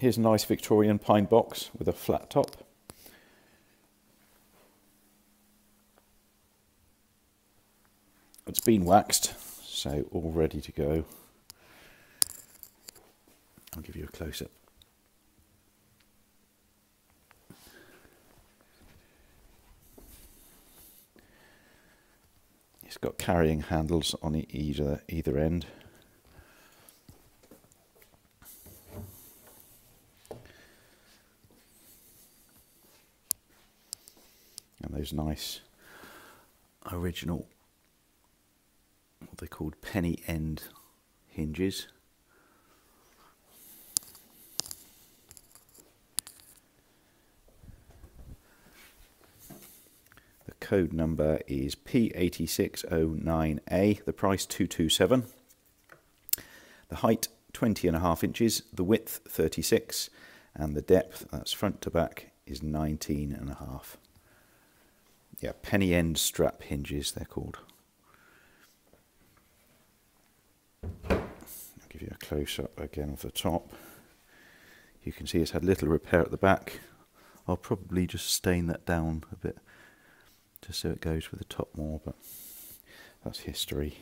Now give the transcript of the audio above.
Here's a nice Victorian pine box with a flat top. It's been waxed, so all ready to go. I'll give you a close up. It's got carrying handles on either either end. And those nice original what they called penny end hinges. The code number is P8609A, the price 227. The height 20 and a half inches, the width 36, and the depth, that's front to back, is 19 and a half. Yeah, penny end strap hinges, they're called. I'll give you a close up again of the top. You can see it's had little repair at the back. I'll probably just stain that down a bit just so it goes with the top more, but that's history.